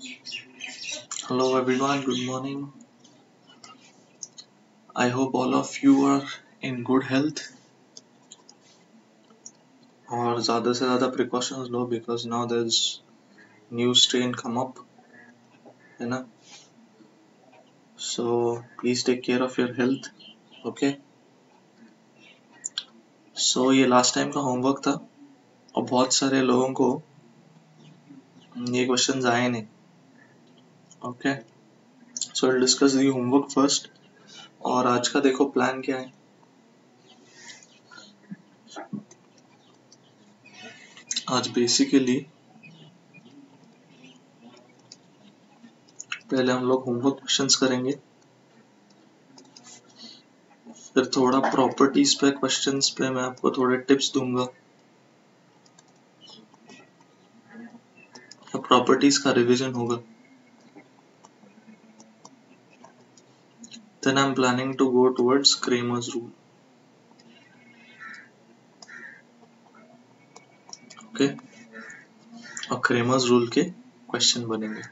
Hello everyone, good morning. I hope all of you are in good health और ज़्यादा से ज़्यादा precautions low because now there's new strain come up है ना so please take care of your health okay so ये last time का homework था और बहुत सारे लोगों को ये questions आए नहीं okay. So I'll discuss the homework first. और आज का देखो प्लान क्या है? आज बेसिकली पहले हम लोग होमवर्क क्वेश्चंस करेंगे। फिर थोड़ा प्रॉपर्टीज़ पे क्वेश्चंस पे मैं आपको थोड़े टिप्स दूँगा। प्रॉपर्टीज़ का रिवीजन होगा। Then I'm planning to go towards Kramer's rule. Okay, और Kramer's rule के क्वेश्चन बनेंगे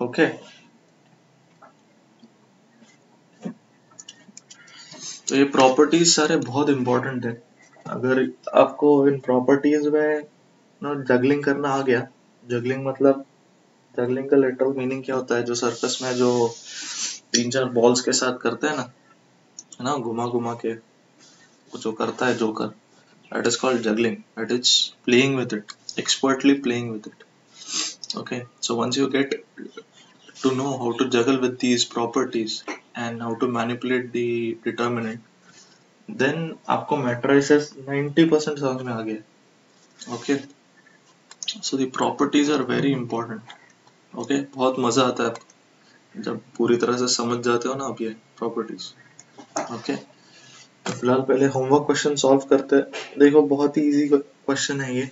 ओके okay. तो ये प्रॉपर्टीज़ सारे बहुत इंपॉर्टेंट है अगर आपको इन प्रॉपर्टीज़ में ना जगलिंग करना आ गया जगलिंग मतलब जगलिंग का लिटरल मीनिंग क्या होता है? जो सर्कस में जो तीन चार बॉल्स के साथ करते हैं ना, है ना, घुमा घुमा के जो करता है joker that is called juggling that is playing with it expertly playing with it so once you get to know how to juggle with these properties and how to manipulate the determinant then आपको matrices 90% समझ में आ गया। Okay so the properties are very important okay बहुत मज़ा आता है। जब पूरी तरह से समझ जाते हो ना आप ये प्रॉपर्टीज़ ओके तो फ़िलहाल पहले होमवर्क क्वेश्चन सॉल्व करते हैं। देखो, बहुत ही इजी क्वेश्चन है ये।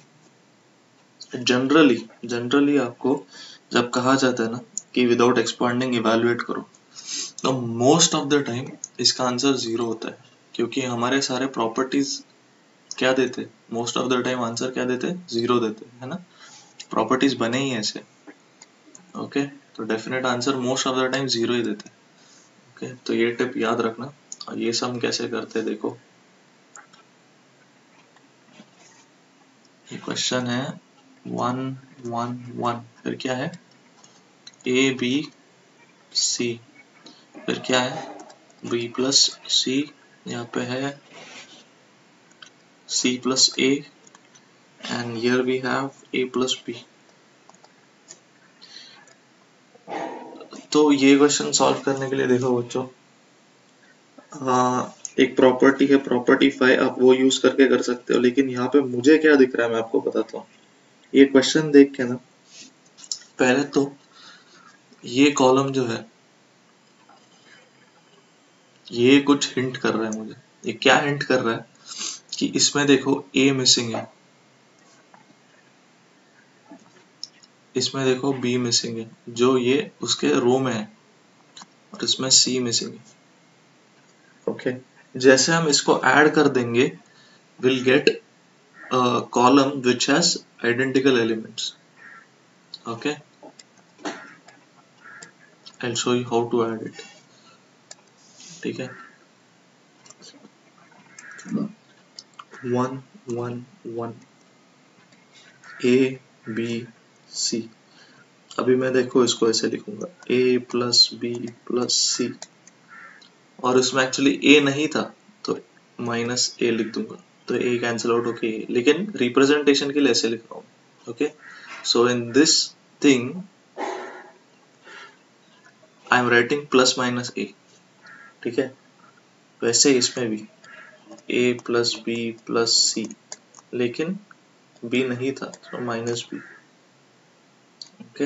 जनरली जनरली आपको जब कहा जाता है ना कि विदाउट एक्सपांडिंग इवेलुएट करो। तो मोस्ट ऑफ़ द टाइम इसका आंसर ज़ीरो होता है। क्योंकि हमारे सारे प्रॉपर्टीज़ क्या देते? Most of the time answer क्या देते? ज़ीरो देते, है ना? प्रॉपर्टीज़ बने ही ऐसे। ओके तो definite answer most of the time zero ही देते। ओके तो ये टिप याद रखना। और ये सम कैसे करते, देखो। ये क्वेश्चन है वन वन वन फिर क्या है? ए बी सी फिर क्या है? बी प्लस सी यहाँ पे है c plus a and here we have a plus b. तो ये क्वेश्चन सॉल्व करने के लिए देखो बच्चों। एक प्रॉपर्टी है प्रॉपर्टी फाइव आप वो यूज़ करके कर सकते हो, लेकिन यहाँ पे मुझे क्या दिख रहा है मैं आपको बताता हूँ। ये क्वेश्चन देख के ना, पहले तो ये कॉलम जो है ये कुछ हिंट कर रहा है मुझे। ये क्या हिंट कर रहा है? कि इसमें देखो ए मिसिंग है। इसमें देखो बी मिसिंग है। जो ये, उसके रो में है। और इसमें सी मिसिंग है। ओके. जैसे हम इसको ऐड कर देंगे will get column which has identical elements okay I show you how to add it ठीक है। One one one A B C अभी मैं देखो, इसको ऐसे लिखूँगा। A plus B plus C और इसमें एक्चुअली ए नहीं था तो माइनस ए लिख दूँगा। तो ए कैंसिल आउट होके ए लेकिन रिप्रेजेंटेशन के लिए ऐसे लिख रहा हूँ okay so in this thing I am writing plus minus A ठीक है? वैसे इसमें भी। A plus B plus C लेकिन बी नहीं था तो माइनस बी ओके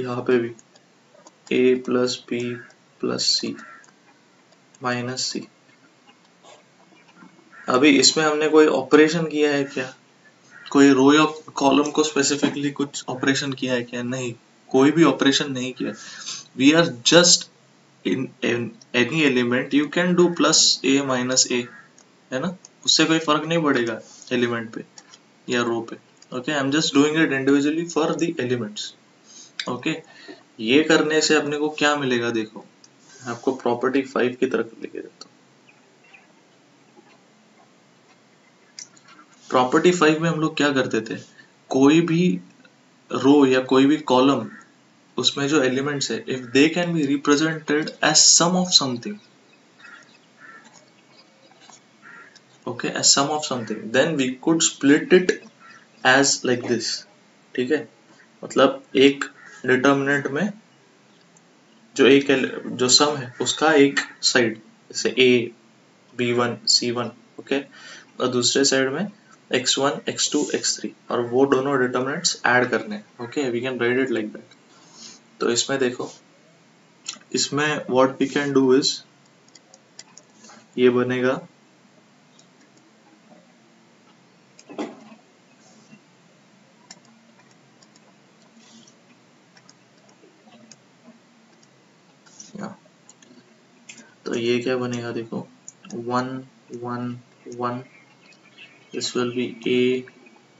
यहाँ पे भी। A plus B plus C minus C अभी इसमें हमने कोई ऑपरेशन किया है क्या? कोई रो या कॉलम को स्पेसिफिकली कुछ ऑपरेशन किया है क्या? नहीं। कोई भी ऑपरेशन नहीं किया। We are just in any element you can do plus A minus A है ना? उससे कोई फ़र्क नहीं पड़ेगा एलिमेंट पे या रो पे okay I am just doing it individually for the elements okay ये करने से अपने को क्या मिलेगा देखो आपको प्रॉपर्टी फाइव की तरफ़ लेके जाता हूँ। प्रॉपर्टी फाइव में हम लोग क्या करते थे? कोई भी रो या कोई भी कॉलम उसमें जो एलिमेंट्स है if they can be represented as sum of something okay as sum of something then we could split it as like this ठीक है? मतलब एक डिटर्मिनेंट में जो एक जो सम है उसका एक साइड जैसे A B one C one okay और दूसरे साइड में x1, x2, x3 और वो दोनों डिटर्मिनेंट्स ऐड करने okay we can write it like that तो इसमें देखो, इसमें what we can do is ये बनेगा तो ये क्या बनेगा देखो one one one this will be A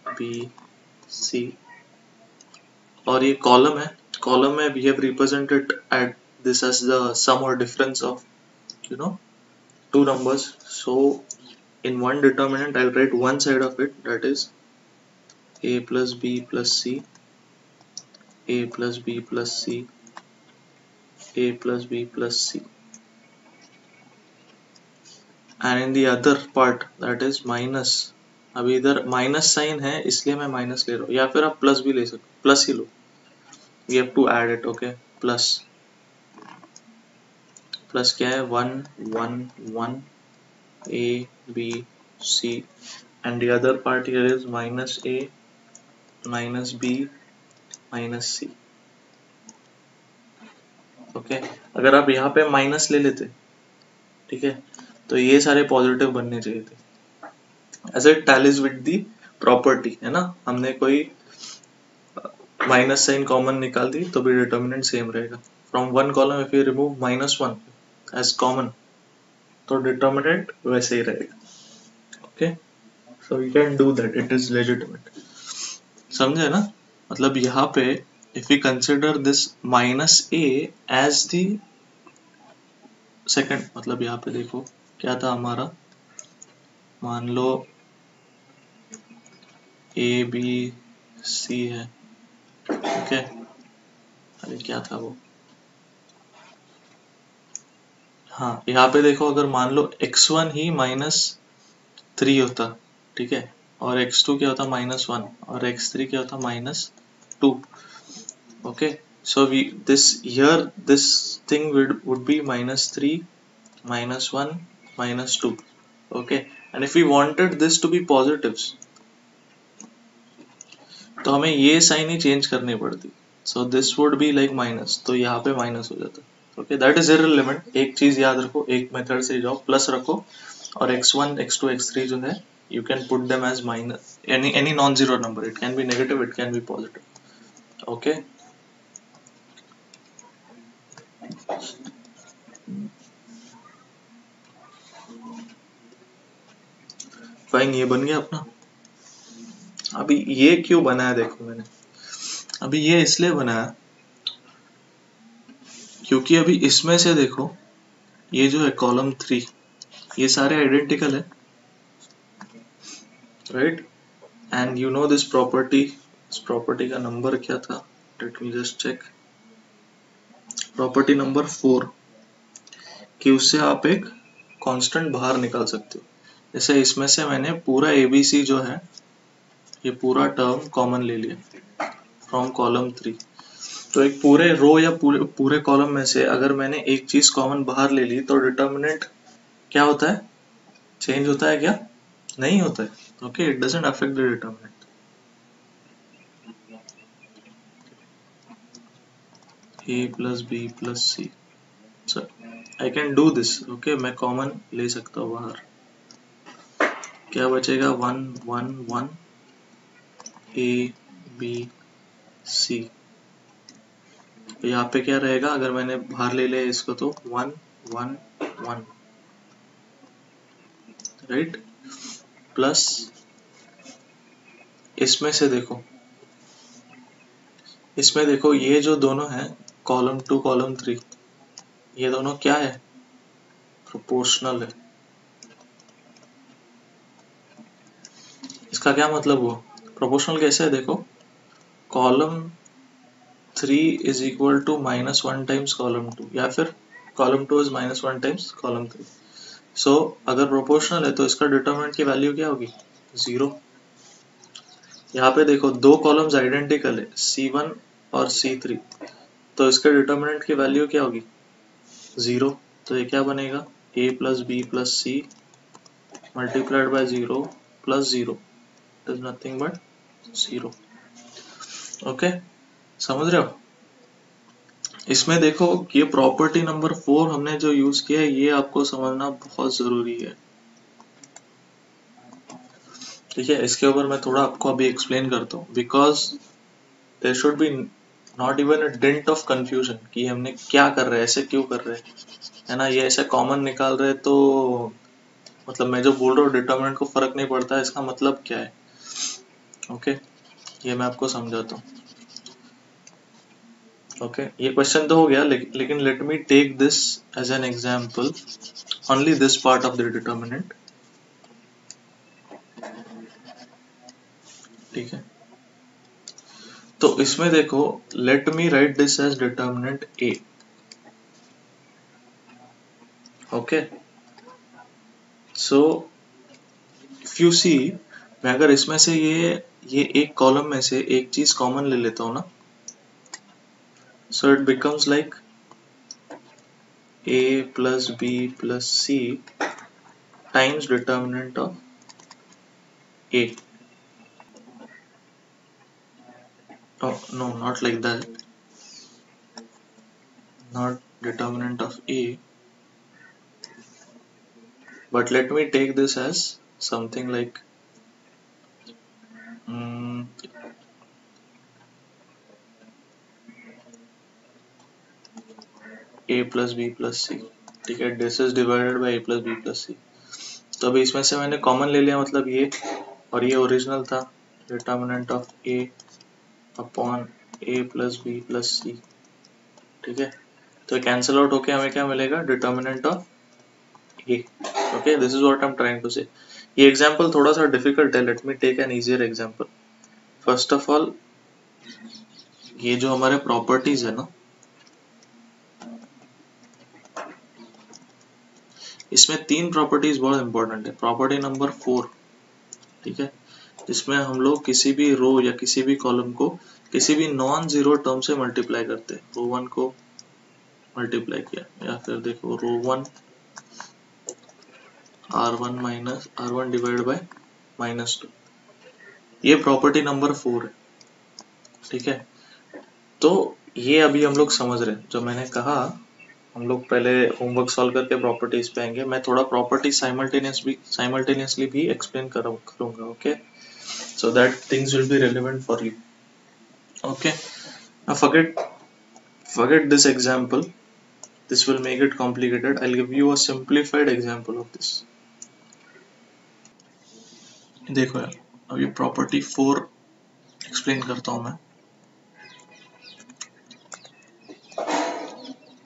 B C और ये कॉलम है कॉलम में we have represented at this as the sum or difference of you know two numbers so in one determinant I'll write one side of it that is A plus B plus C A plus B plus C A plus B plus C and in the other part that is minus अभी इधर minus sign है इसलिए मैं minus ले रहा हूँ या फिर आप प्लस भी ले सकते प्लस ही लो we have to add it okay plus plus क्या है? One one one A B C and the other part here is minus A minus B minus C okay अगर आप यहाँ पे माइनस ले लेते, ठीक है? तो ये सारे पॉजिटिव बनने चाहिए थे। As it tallies with the property है ना? हमने कोई माइनस साइन कॉमन निकाल दी तो भी डिटर्मिनेंट सेम रहेगा। From one column if you remove minus one as common तो डिटर्मिनेंट वैसे ही रहेगा। Okay so you can do that it is legitimate समझे ना? मतलब यहाँ पे if you consider this minus A as the second मतलब यहाँ पे देखो, क्या था हमारा? मान लो ए बी सी है। ओके। अरे, क्या था वो? हाँ यहाँ पे देखो, अगर मान लो x1 ही माइनस थ्री होता, ठीक है? और x2 क्या होता? माइनस वन और x3 क्या होता? Minus two okay? So we this here this thing would be minus three minus one minus two okay? And if you wanted this to be positives तो हमें ये साइन ही change करनी पड़ती। So this would be like minus तो यहाँ पे minus हो जाता। ओके दैट इज़ इरेलीवेंट एक चीज़ याद रखो, एक मेथड से जाओ प्लस रखो, और x1 x2 x3 जो है, you can put them as minus any any non-zero number, it can be negative, it can be positive okay? Fine ये बन गया अपना। अभी ये क्यों बनाया देखो मैंने। अभी ये इसलिए बनाया क्योंकि अभी इसमें से देखो, ये जो है कॉलम थ्री ये सारे आइडेंटिकल है right and you know this property इस प्रॉपर्टी का नंबर क्या था? Let me just check property number four कि उससे आप एक कांस्टेंट बाहर निकाल सकते हो। जैसे इसमें से मैंने पूरा एबीसी जो है ये पूरा टर्म कॉमन ले लिया फ्रॉम कॉलम थ्री तो एक पूरे रो या पूरे पूरे कॉलम में से अगर मैंने एक चीज़ कॉमन बाहर ले ली तो डिटर्मिनेंट क्या होता है? चेंज होता है क्या? नहीं होता है। Okay it doesn't affect the determinant a plus b plus c. So, I can do this. Okay, मैं कॉमन ले सकता हूँ बाहर। क्या बचेगा? One one one A B C यहाँ पे क्या रहेगा? अगर मैंने बाहर ले लिया इसको तो one one one right plus इसमें से देखो। इसमें देखो, ये जो दोनों है कॉलम टू कॉलम थ्री ये दोनों क्या है? प्रोपोर्शनल है। इसका क्या मतलब हुआ? प्रोपोर्शनल कैसे है? देखो column three is equal to minus one times column two या फिर column two is minus one times column three so अगर प्रोपोर्शनल है तो इसका डिटर्मिनेंट की वैल्यू क्या होगी? ज़ीरो यहाँ पे देखो, दो कॉलम्स आइडेंटिकल है सी वन और सी थ्री तो इसके डिटर्मिनेंट की वैल्यू क्या होगी? ज़ीरो तो ये क्या बनेगा? A plus B plus C multiplied by zero plus zero is nothing but zero okay समझ रहे हो? इसमें देखो ये प्रॉपर्टी नंबर फोर हमने जो यूज़ किया है, ये आपको समझना बहुत ज़रूरी है। ठीक है? इसके ऊपर मैं थोड़ा आपको अभी एक्सप्लेन करता हूँ। Because there should be not even a dent of confusion कि हमने क्या कर रहे हैं, ऐसे क्यों कर रहे हैं? है ना? ये ऐसे कॉमन निकाल रहे तो मतलब मैं जो बोल रहा हूँ डिटर्मिनेंट को फ़र्क नहीं पड़ता, इसका मतलब क्या है? ओके? ये मैं आपको समझाता हूँ। ओके? okay? ये क्वेश्चन तो हो गया ले, लेकिन let me take this as an example only this part of the determinant ठीक है? तो इसमें देखो let me write this as determinant A okay? So if you see मैं अगर इसमें से ये ये एक कॉलम में से एक चीज़ कॉमन ले लेता हूँ ना। So it becomes like A plus B plus C times determinant of A no not like that not determinant of A but let me take this as something like a plus b plus c. ठीक है this is divided by a plus b plus c. तो अभी इसमें से मैंने common ले लिया मतलब ये, और ये ओरिजिनल था determinant of a upon A plus B plus C ठीक है? तो कैंसिल आउट होके हमें क्या मिलेगा? Determinant of A okay this is what I am trying to say ये एग्जांपल थोड़ा सा डिफ़िकल्ट है. Let me take an easier example first of all ये जो हमारे प्रॉपर्टीज़ है ना, इसमें तीन प्रॉपर्टीज़ बहुत इंपॉर्टेंट है. प्रॉपर्टी नंबर फोर ठीक है? जिसमें हम लोग किसी भी रो या किसी भी कॉलम को किसी भी नॉन ज़ीरो टर्म से मल्टीप्लाई करते हैं. रो वन को मल्टीप्लाई किया या फिर देखो row one R one minus R one divide by minus two ये प्रॉपर्टी नंबर फोर है। ठीक है? तो ये अभी हम लोग समझ रहे हैं। जो मैंने कहा, हम लोग पहले होमवर्क सॉल्व करके प्रॉपर्टीज़ पे आएँगे। मैं थोड़ा प्रॉपर्टी साइमल्टेनियसली भी एक्सप्लेन करूँगा okay so that things will be relevant for you. Okay? Now forget forget this example. This will make it complicated. I'll give you a simplified example of this. देखो यार, अब ये property four explain करता हूँ मैं।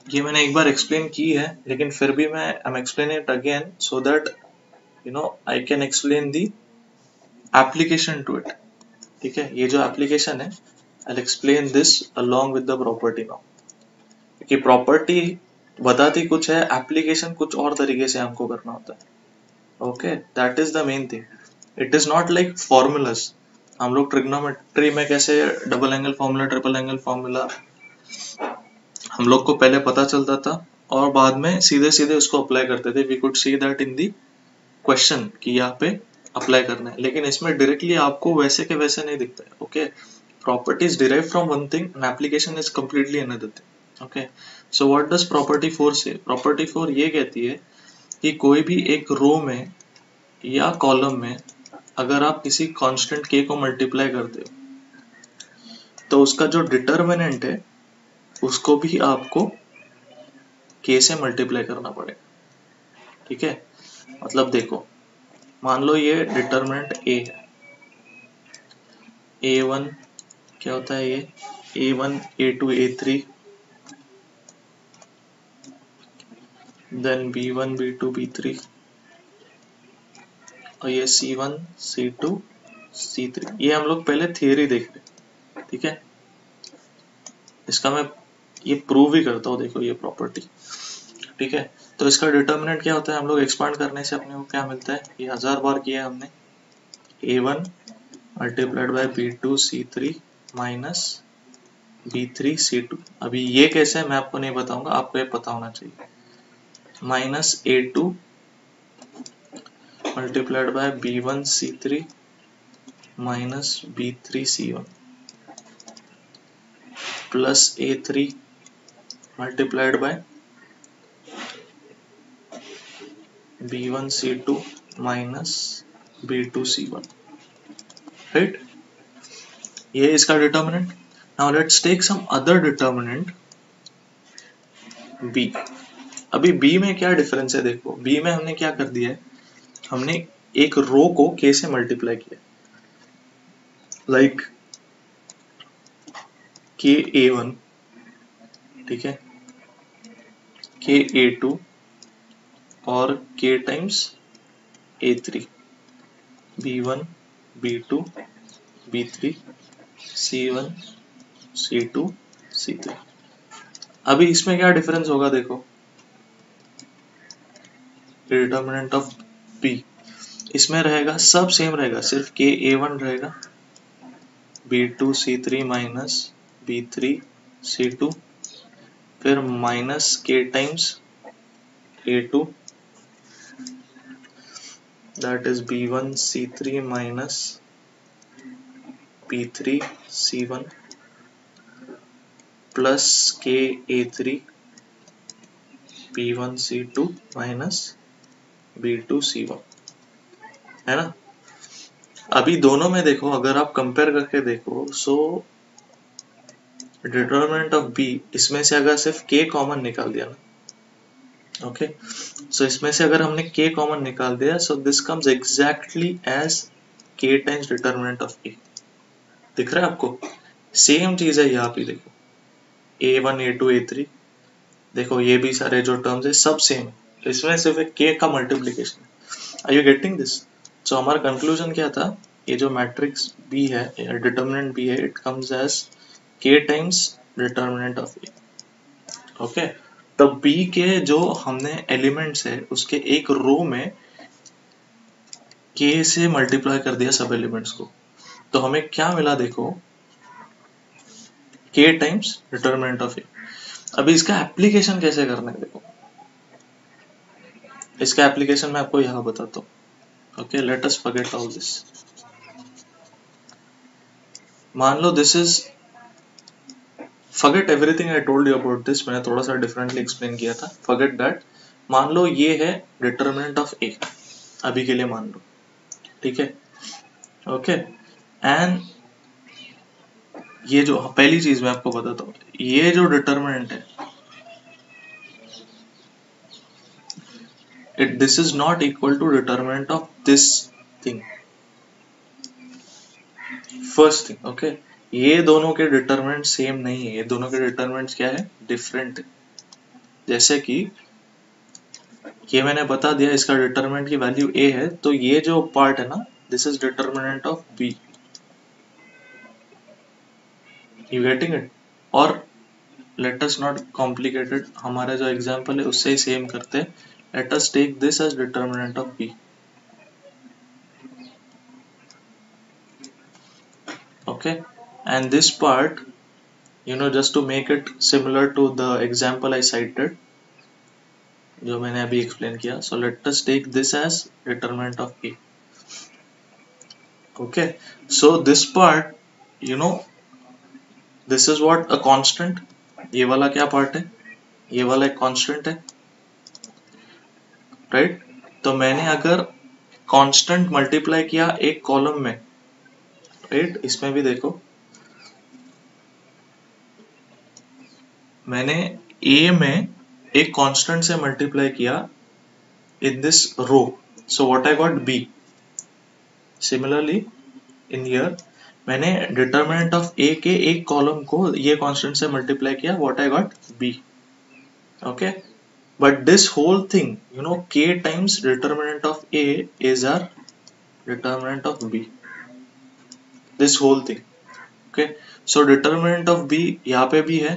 ये मैंने एक बार एक्सप्लेन की है, लेकिन फिर भी मैं I am explain it again so that you know I can explain the application to it ठीक है? ये जो एप्लीकेशन है I explain this along with the property now कि प्रॉपर्टी बताती कुछ है एप्लीकेशन कुछ और तरीके से हमको करना होता है। Okay that is the main thing it is not like formulas हम लोग ट्रिग्नोमेट्री में कैसे double angle formula triple angle formula हम लोग को पहले पता चलता था और बाद में सीधे सीधे उसको अप्लाई करते थे। We could see that in the question कि यहाँ पे अप्लाई करना है। लेकिन इसमें डायरेक्टली आपको वैसे के वैसे नहीं दिखता है okay properties derive from one thing an application is completely another thing okay so what does property four से प्रॉपर्टी फोर ये कहती है कि कोई भी एक रो में या कॉलम में अगर आप किसी कांस्टेंट के को मल्टीप्लाई करते हो तो उसका जो डिटर्मिनेंट है, उसको भी आपको के से मल्टीप्लाई करना पड़ेगा। ठीक है? मतलब देखो, मान लो ये डिटर्मिनेंट ए है। ए वन क्या होता है ये? A one A two A three then B one B two B three और ये C one C two C three ये हम लोग पहले थियरी देख रहे ठीक है? इसका मैं ये प्रूव ही करता हूँ, देखो ये प्रॉपर्टी ठीक है? तो इसका डिटर्मिनेंट क्या होता है? हम लोग एक्सपांड करने से अपने को क्या मिलता है? ये हज़ार बार किया हमने। A one multiplied by B two C three minus B three C two अभी ये कैसे है, मैं आपको नहीं बताऊँगा, आपको ये पता होना चाहिए। Minus A two multiplied by B one C three minus B three C one plus A three multiplied by b1c2 minus b2c1 right? ये इसका determinant now let's take some other determinant b. अभी b में क्या difference है देखो? B में हमने क्या कर दिया है? हमने एक रो को के से मल्टीप्लाई किया। लाइक के ए वन ठीक है? के ए टू और K times A three B one B two B three C one C two C three अभी इसमें क्या डिफरेंस होगा देखो? डिटर्मिनेंट ऑफ़ बी इसमें रहेगा, सब सेम रहेगा, सिर्फ़ के ए वन रहेगा। B two C three minus B three C two फिर minus K times A two that is B one C three minus B three C one plus K A three B two B C one है ना? अभी दोनों में देखो, अगर आप compare करके देखो सो डिटर्मिनेंट ऑफ़ बी इसमें से अगर सिर्फ़ के कॉमन निकाल दिया ना ओके सो इसमें से अगर हमने के कॉमन निकाल दिया so this comes exactly as K times determinant of A दिख रहा है आपको? सेम चीज़ है यहाँ पे, देखो। A one A two A three देखो, ये भी सारे जो टर्म्स है, सब सेम है इसमें सिर्फ़ एक के का multiplication are you getting this so हमारा कंक्लूजन क्या था? ये जो मैट्रिक्स बी है डिटर्मिनेंट बी है it comes as k times determinant of A okay तो b के जो हमने एलिमेंट्स है, उसके एक रो में के से मल्टीप्लाई कर दिया सब एलिमेंट्स को। तो हमें क्या मिला देखो? के टाइम्स डिटर्मिनेंट ऑफ़ ए अभी इसका एप्लीकेशन कैसे करना है देखो? इसका एप्लीकेशन मैं आपको यहाँ बताता हूँ। Okay let us forget all this मान लो this is forget everything I told you about this मैंने थोड़ा सा डिफरेंटली एक्सप्लेन किया था। फॉरगेट दैट मान लो ये है डिटर्मिनेंट ऑफ़ ए अभी के लिए मान लो। ठीक है? ओके एंड ये जो, पहली चीज़ मैं आपको बताता हूँ। ये जो डिटर्मिनेंट है it, this is not equal to determinant of this thing. First thing, okay? ये दोनों के डिटर्मिनेंट सेम नहीं है। ये दोनों के डिटर्मिनेंट क्या है? डिफरेंट जैसे कि ये मैंने बता दिया, इसका डिटर्मिनेंट की वैल्यू ए है तो ये जो पार्ट है ना this is determinant of B you getting it और लेट अस नॉट कॉम्प्लिकेटेड हमारा जो एग्जांपल है, उससे ही सेम करते हैं। Let us take this as determinant of B okay and this part you know just to make it similar to the example I cited जो मैंने अभी explain किया so let us take this as determinant of A okay so this part you know this is what a constant ये वाला क्या part है ये वाला एक constant है right तो मैंने अगर constant मल्टीप्लाई किया एक कॉलम में, राइट? इसमें भी देखो। मैंने ए में एक कांस्टेंट से मल्टीप्लाई किया in this row so what I got B similarly in here मैंने डिटर्मिनेंट ऑफ़ ए के एक कॉलम को ये कांस्टेंट से मल्टीप्लाई किया. What I got B okay but this whole thing you know k times determinant of a is our determinant of b this whole thing okay so determinant of b यहाँ पे भी है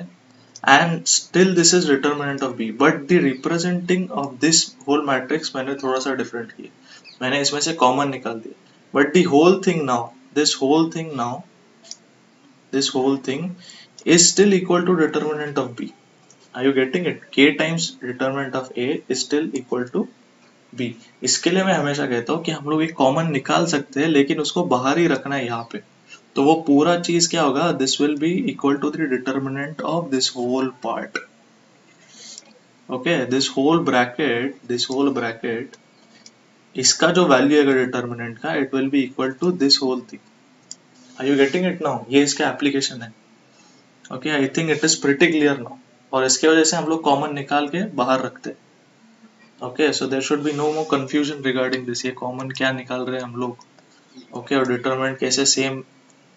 and still this is determinant of b but the representing of this whole matrix मैंने थोड़ा सा different किया मैंने इसमें से common निकाल दिया but the whole thing now this whole thing now this whole thing is still equal to determinant of b are you getting it? K times determinant of a is still equal to b. इसके लिए मैं हमेशा कहता हूँ कि हम लोग एक कॉमन निकाल सकते हैं, लेकिन उसको बाहर ही रखना है यहाँ पे। तो वो पूरा चीज़ क्या होगा? This will be equal to the determinant of this whole part okay this whole bracket this whole bracket इसका जो वैल्यू है डिटर्मिनेंट का it will be equal to this whole thing are you getting it now ये इसका application है। Okay I think it is pretty clear now और इसके वजह से हम लोग कॉमन निकाल के बाहर रखते okay so there should be no more confusion regarding this ये कॉमन क्या निकाल रहे हैं हम लोग? ओके okay, और डिटरमिनेंट कैसे सेम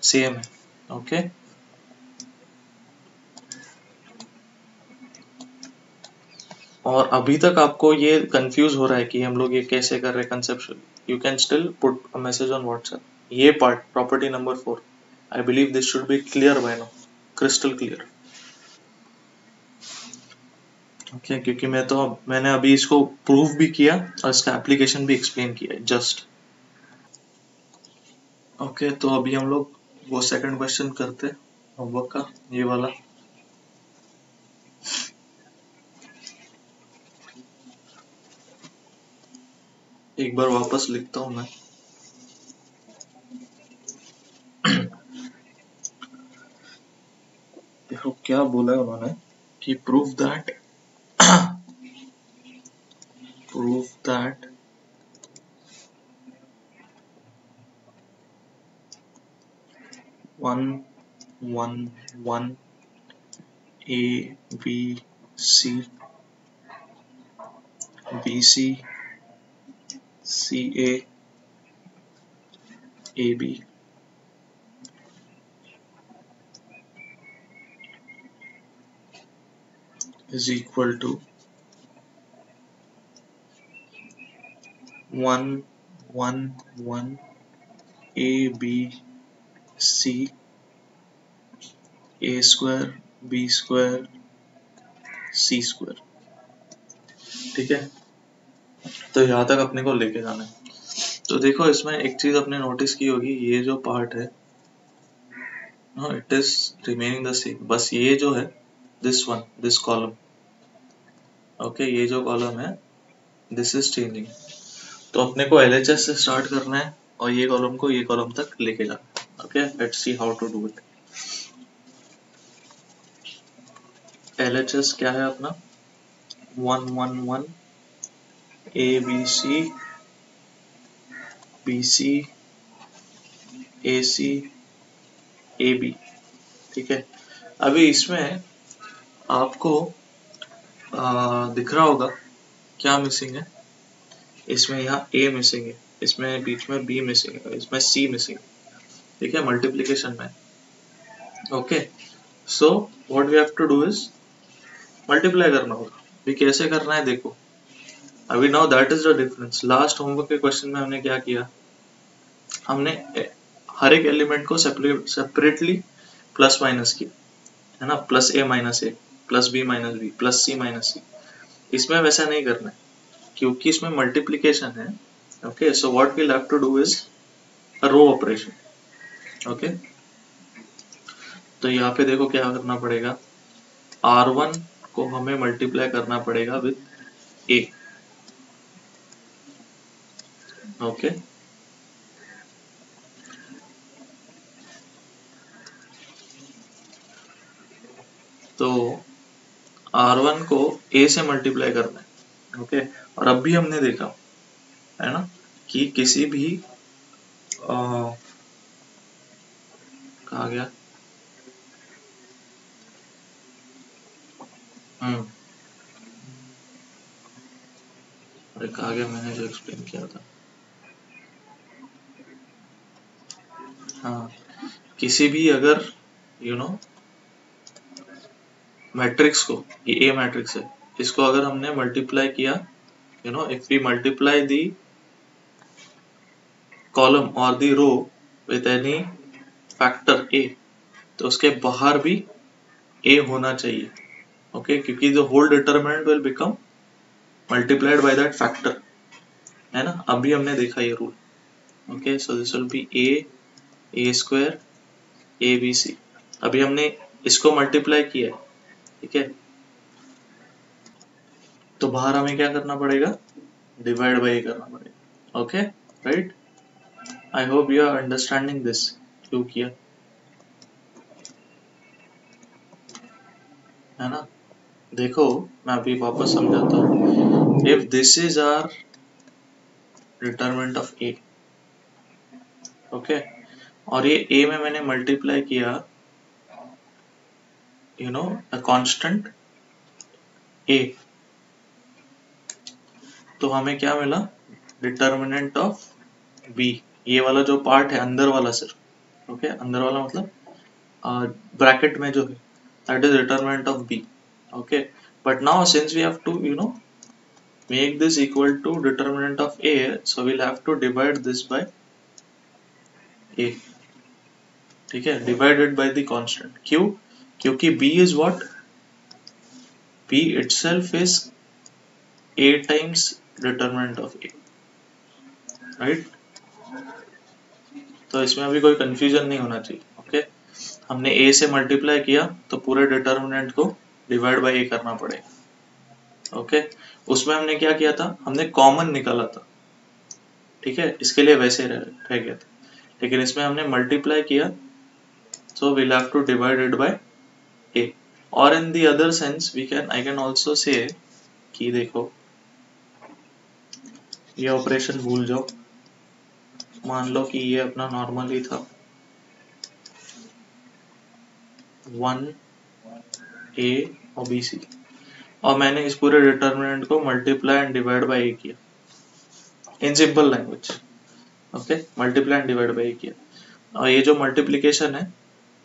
सेम है। Okay okay? और अभी तक आपको ये कंफ्यूज हो रहा है कि हम लोग ये कैसे कर रहे हैं conception you can still put a message on WhatsApp ये part property number four I believe this should be clear by no crystal clear okay okay, क्योंकि मैं तो मैंने अभी इसको प्रूव भी किया और इसका एप्लीकेशन भी एक्सप्लेन किया जस्ट ओके okay, तो अभी हम लोग वो सेकंड क्वेश्चन करते होमवर्क का ये वाला. एक बार वापस लिखता हूँ मैं. देखो क्या बोला है उन्होंने कि prove that prove that one one one A B C B C C A A B. Is equal to one one one, A, B, C, A square, B square, C square. ठीक है? तो यहाँ तक अपने को लेके जाना है। तो देखो, इसमें एक चीज़ अपने नोटिस की होगी, ये जो पार्ट है no it is remaining the same बस ये जो है this one this column okay ये जो कॉलम है दिस इज़ चेंजिंग तो अपने को एलएचएस से स्टार्ट करना है और ये कॉलम को ये कॉलम तक लेके जाना okay let's see how to do it L क्या है अपना? One one one A B C B C A C A B ठीक है? अभी इसमें आपको आ, दिख रहा होगा क्या मिसिंग है? इसमें यहाँ ए मिसिंग है, इसमें बीच में बी मिसिंग है इसमें सी मिसिंग ठीक है मल्टीप्लीकेशन में। Okay so what we have to do is multiply करना होगा। भी कैसे करना है देखो। अभी now that is the difference last homework के क्वेश्चन में हमने क्या किया? हमने हर एक एलिमेंट को सेपरेटली प्लस माइनस किया। है ना? Plus A minus A plus B minus B plus C minus C इसमें वैसा नहीं करना है। क्योंकि इसमें मल्टीप्लीकेशन है okay so what we have to do is row operation okay तो यहाँ पे देखो क्या करना पड़ेगा। R1 को हमें मल्टीप्लाई करना पड़ेगा विथ ए ओके तो R1 को A से मल्टीप्लाई करना है ओके okay? और अब भी हमने देखा, है ना, कि किसी भी कहा गया? हम्म। एक आगे मैंने जो एक्सप्लेन किया था। हाँ किसी भी अगर यू नो मैट्रिक्स को, ये ए मैट्रिक्स है, इसको अगर हमने मल्टीप्लाई किया you know if we multiply the column और the row with any factor A तो उसके बाहर भी ए होना चाहिए ओके okay? क्योंकि the whole determinant will become multiplied by that factor है ना? अभी हमने देखा ये rule okay so this will be A A square A B C अभी हमने इसको मल्टीप्लाई किया है, ठीक है? तो बाहर हमें क्या करना पड़ेगा? डिवाइड बाई करना पड़ेगा। Okay right I hope you are understanding this क्यों किया? है ना? देखो, मैं अभी वापस समझाता हूँ। If this is our determinant of A okay और ये ए में मैंने मल्टीप्लाई किया you know a constant A तो हमें क्या मिला? डिटर्मिनेंट ऑफ़ बी ये वाला जो पार्ट है, अंदर वाला सिर्फ़। ओके अंदर वाला मतलब ब्रैकेट में जो है। That is determinant of B okay but now since we have to you know make this equal to determinant of A so we'll have to divide this by A ठीक है? Divided by the constant क्यों? क्योंकि B is what B itself is A times determinant of a right? तो इसमें अभी कोई confusion नहीं होना चाहिए ओके okay? हमने ए से मल्टीप्लाई किया तो पूरे डिटर्मिनेंट को डिवाइड बाई ए करना पड़ेगा ओके उसमें हमने क्या किया था? हमने कॉमन निकाला था ठीक है? इसके लिए वैसे रह, रह गया था। लेकिन इसमें हमने मल्टीप्लाई किया so we'll have to divide it by a. Or in the other sense we can I can also say देखो ये ऑपरेशन भूल जाओ। मान लो कि ये अपना नॉर्मल ही था। वन ए और बी सी और मैंने इस पूरे डिटर्मिनेंट को multiply and divide by A किया। In simple language okay multiply and divide by A किया। और ये जो मल्टीप्लीकेशन है,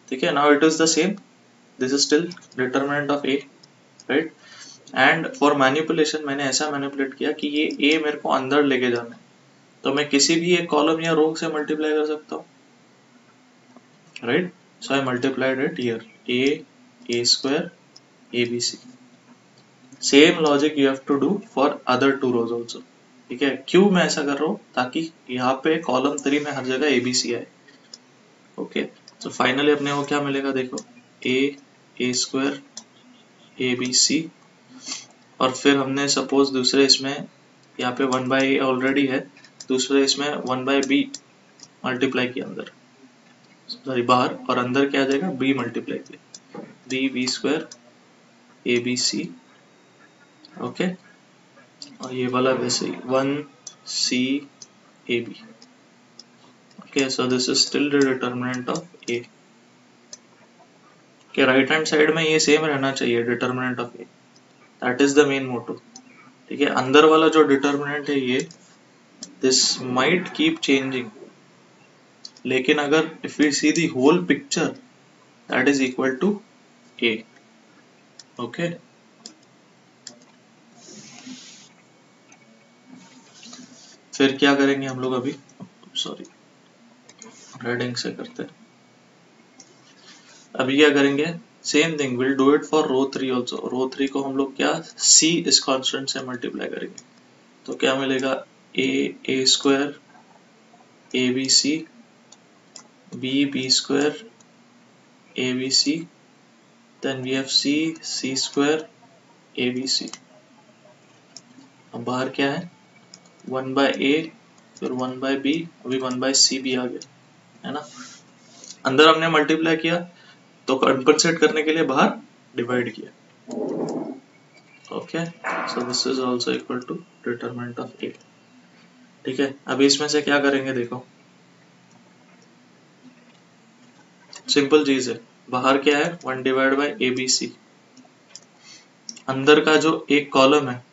ठीक है? Now it is the same this is still determinant of A right and for manipulation मैंने ऐसा मैनिपुलेट किया कि ये ए मेरे को अंदर लेके जाना। है तो मैं किसी भी एक कॉलम या रो से मल्टीप्लाई कर सकता हूँ। Right so I multiplied it here a a square abc same logic you have to do for other two rows also ठीक है? क्यों मैं ऐसा कर रहा हूँ? ताकि यहाँ पे कॉलम थ्री में हर जगह ए बी सी आए। ओके तो फाइनली अपने को क्या मिलेगा? देखो. A A square A B C और फिर हमने सपोज़ दूसरे इसमें, यहाँ पे वन बाई ऑलरेडी है, दूसरे इसमें वन बाई बी मल्टीप्लाई किया अंदर। सॉरी बाहर, और अंदर क्या आ जाएगा? बी मल्टीप्लाई किया। B B square A B C okay और ये वाला वैसे ही one C A B okay so this is still the determinant of A के राइट हैंड साइड में ये सेम रहना चाहिए determinant of A that is the main motto ठीक है? अंदर वाला जो डिटर्मिनेंट है ये दिस माइट कीप चेंजिंग लेकिन अगर if we see the whole picture that is equal to A okay फिर क्या करेंगे हम लोग अभी? सॉरी रेडिंग से करते हैं। अभी क्या करेंगे? Same thing will do it for row three also row three को हम लोग क्या सी इस कॉन्स्टेंट से मल्टीप्लाई करेंगे। तो क्या मिलेगा? A A square A B C b b square abc then we have c c square abc अब बाहर क्या है? वन बाय ए फिर वन बाय बी अभी वन बाय सी भी आ गया, है ना? अंदर हमने मल्टीप्लाई किया तो कंपनसेट करने के लिए बाहर डिवाइड किया। Okay so this is also equal to determinant of A ठीक है, अभी इसमें से क्या करेंगे देखो। सिंपल चीज़ है। बाहर क्या है? One divide by A B C अंदर का जो एक कॉलम है,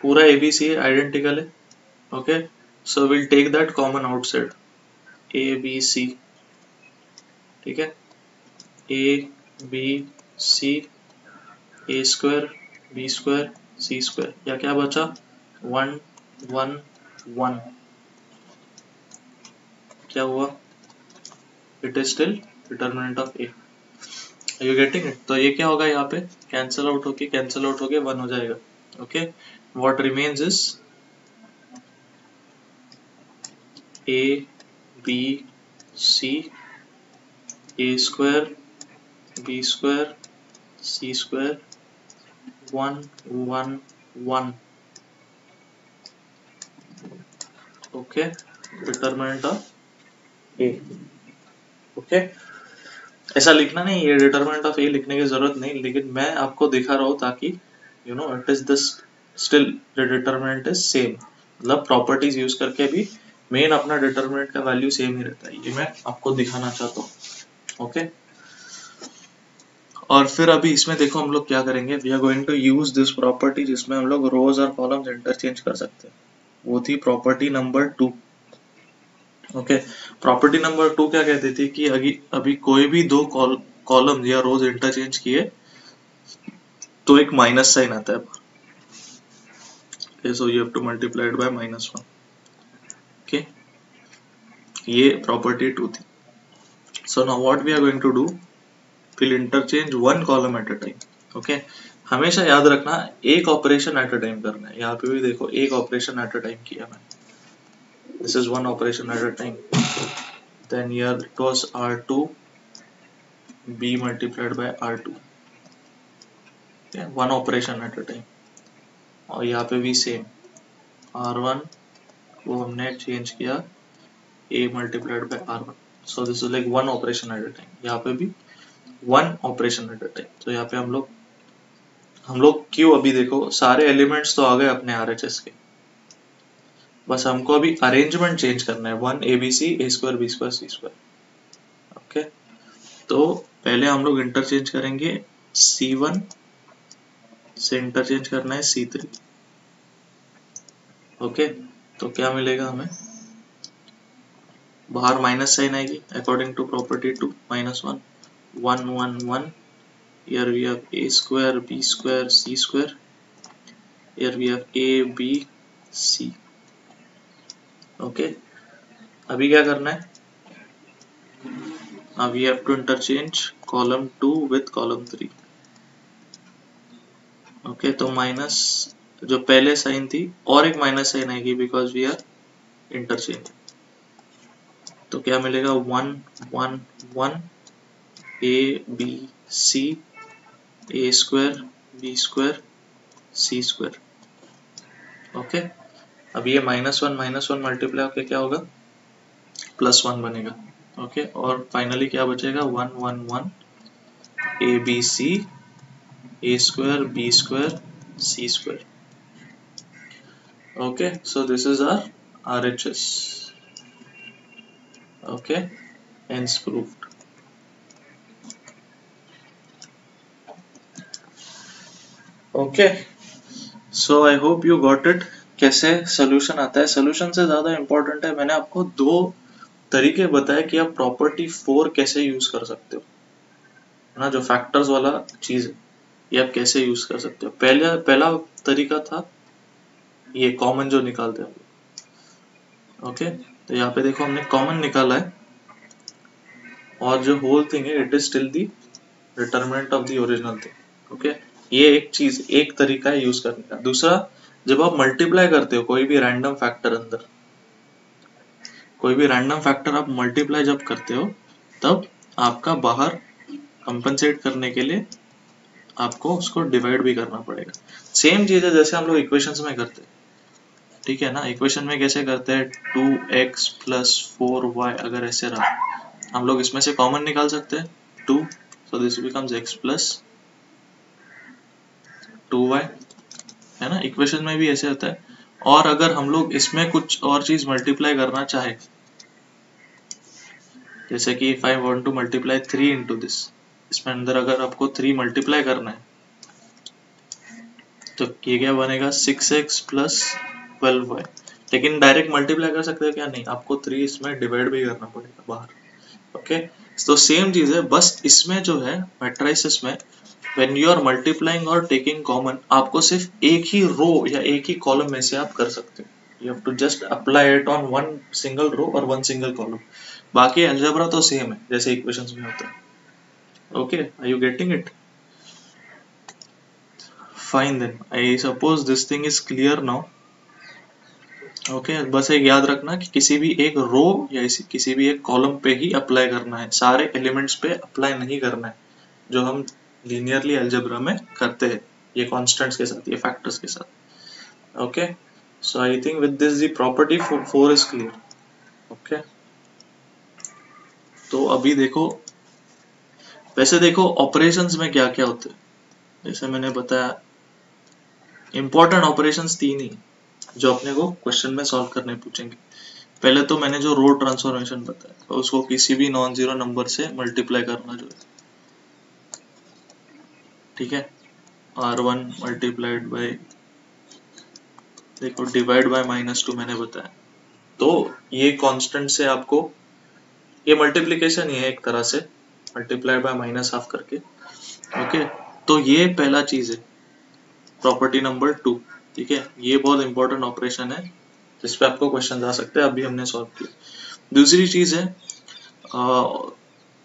पूरा एबीसी आइडेंटिकल है। Okay so will take that common outside A B C ठीक है? A B C A square B square C square या क्या बचा? वन वन वन क्या हुआ? It is still determinant of A you getting it तो ये क्या होगा यहाँ पे? कैंसिल आउट होके कैंसिल आउट होके वन हो जाएगा. Okay what remains is A B C A square B square C square one one one okay determinant of A okay ऐसा लिखना नहीं, ये डिटर्मिनेंट ऑफ़ ए लिखने की ज़रूरत नहीं, लेकिन मैं आपको दिखा रहा हूँ ताकि you know it is this still the determinant is same मतलब प्रॉपर्टीज़ यूज़ करके भी मेन अपना डिटर्मिनेंट का वैल्यू सेम ही रहता है। ये मैं आपको दिखाना चाहता हूँ। ओके और फिर अभी इसमें देखो हम लोग क्या करेंगे? We are going to use this property जिसमें हम लोग रोज और कॉलम्स इंटरचेंज कर सकते हैं। वो थी property number two okay property number two क्या कहती थी कि अभी अभी कोई भी दो कॉलम या रोज इंटरचेंज किए तो एक माइनस साइन आता है। So you have to multiply it by minus 1 ये प्रॉपर्टी टू थी। So now what we are going to do? will interchange one column at a time okay हमेशा याद रखना, एक ऑपरेशन एट अ टाइम करना है। यहाँ पे भी देखो, एक ऑपरेशन एट अ टाइम किया मैंने। This is one operation at a time then yeah it was R two be multiplied by R two one operation at a time और यहाँ पे भी सेम आर वन को हमने चेंज किया A multiplied by R one so this is like one operation at a time यहाँ पे भी one operation at a time. तो यहाँ पे हम लोग हम लोग क्यों अभी देखो, सारे एलिमेंट्स तो आ गए अपने आर के। बस हमको अभी अरेंजमेंट चेंज करना है। One A B C A square B square C square okay तो पहले हम लोग इंटरचेंज करेंगे। सी वन से इंटरचेंज करना है सी थ्री ओके तो क्या मिलेगा हमें? बाहर माइनस साइन आएगी according to property two minus one one one one here we have a square b square c square here we have a b c okay अभी क्या करना है now we have to interchange column 2 with column 3 okay, तो minus जो पहले sign थी और एक माइनस साइन आएगी बिकॉज़ वी आर इंटरचेंज तो क्या मिलेगा one one one A B C A square B square C square okay अब ये minus one minus one multiply होकर क्या होगा? प्लस वन बनेगा। Okay okay? और फाइनली क्या बचेगा? One one one A B C A square B square C square okay? So this is our RHS okay? Hence proved okay. So, I hope you got it. कैसे solution आता है? Solution से ज़्यादा important है। मैंने आपको दो तरीके बताए कि आप प्रॉपर्टी फोर कैसे यूज़ कर सकते हो। ना? जो फैक्टर्स वाला चीज़ है, ये आप कैसे यूज़ कर सकते हो। पहला पहला तरीका था ये कॉमन जो निकालते हैं। ओके तो यहाँ पे देखो हमने कॉमन निकाला है। और जो होल थिंग है it is still the determinant of the original thing okay ये एक चीज़, एक तरीका है यूज़ करने का। दूसरा, जब आप मल्टीप्लाई करते हो कोई भी रैंडम फैक्टर अंदर, कोई भी रैंडम फैक्टर आप मल्टीप्लाई जब करते हो, तब आपका बाहर कंपनसेट करने के लिए आपको उसको डिवाइड भी करना पड़ेगा। सेम चीज़ है जैसे हम लोग इक्वेशन में करते हैं। ठीक है ना? इक्वेशन में कैसे करते हैं? Two X plus four Y अगर ऐसे रहा, हम लोग इसमें से कॉमन निकाल सकते हैं। Two so this becomes X plus two Y, है ना? इक्वेशन में भी ऐसे होता है। और अगर हम लोग इसमें कुछ और चीज़ मल्टीप्लाई करना चाहे, जैसे कि if I want to multiply three into this इसमें अंदर अगर आपको थ्री मल्टीप्लाई करना है तो ये क्या बनेगा? Six X plus twelve Y लेकिन डायरेक्ट मल्टीप्लाई कर सकते हो क्या? नहीं, आपको थ्री इसमें डिवाइड भी करना पड़ेगा बाहर। Okay okay? तो सेम चीज़ है, बस इसमें जो है मैट्राइसिस में व्हेन यू आर मल्टीप्लाइंग और टेकिंग कॉमन आपको सिर्फ़ एक ही रो या एक ही कॉलम में से आप कर सकते हो। You have to just apply it on one single row और वन सिंगल कॉलम बाकी अलजेब्रा तो सेम है जैसे इक्वेशंस में होता है। Okay are you getting it fine then I suppose this thing is clear now okay okay, बस एक याद रखना कि किसी भी एक रो या इसी किसी भी एक कॉलम पे ही अप्लाई करना है। सारे एलिमेंट्स पे अप्लाई नहीं करना है। जो हम लीनियरली अलजेब्रा में करते हैं, ये कॉन्स्टेंट्स के साथ, ये फैक्टर्स के साथ। Okay so I think with this the property four is clear okay तो अभी देखो, वैसे देखो ऑपरेशंस में क्या क्या होते हैं। जैसे मैंने बताया इंपॉर्टेंट ऑपरेशंस तीन ही, जो अपने को क्वेश्चन में सॉल्व करने पूछेंगे। पहले तो मैंने जो रो ट्रांसफॉर्मेशन बताया तो उसको किसी भी नॉन ज़ीरो नंबर से मल्टीप्लाई करना जो है। ठीक है? आर वन मल्टीप्लाइड बाई देखो डिवाइड बाय माइनस टू मैंने बताया। तो ये कांस्टेंट से आपको, ये मल्टीप्लीकेशन ही है एक तरह से मल्टीप्लाइड बाय माइनस हाफ़ करके। ओके तो ये पहला चीज़ है प्रॉपर्टी नंबर टू ठीक है? ये बहुत इंपॉर्टेंट ऑपरेशन है जिसपे आपको क्वेश्चन आ सकते हैं, अभी हमने सॉल्व किया दूसरी चीज़ है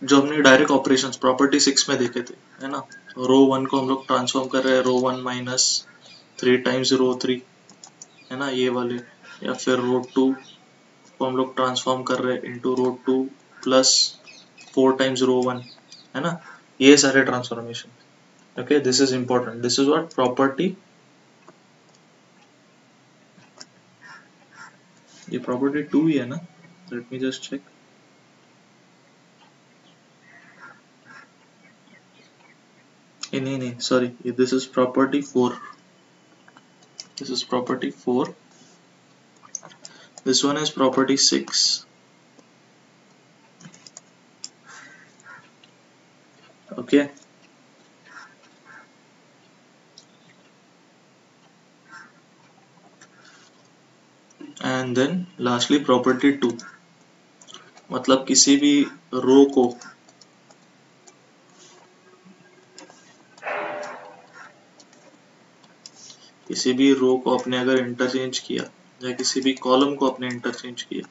जो हमने डायरेक्ट ऑपरेशन प्रॉपर्टी सिक्स में देखे थे, है ना? रो वन को हम लोग ट्रांसफॉर्म कर रहे हैं row one minus three times row three है ना, ये वाले, या फिर रो टू को हम लोग ट्रांसफॉर्म कर रहे हैं into row two plus four times row one है ना, ये सारे transformation okay this is important this is what property ये प्रॉपर्टी टू ही है ना लेट मी जस्ट चेक नहीं नहीं sorry this is property four this is property 4 this one is property 6 okay. And then lastly property two मतलब किसी भी रो को किसी भी रो को अपने अगर इंटरचेंज किया, या किसी भी कॉलम को अपने इंटरचेंज किया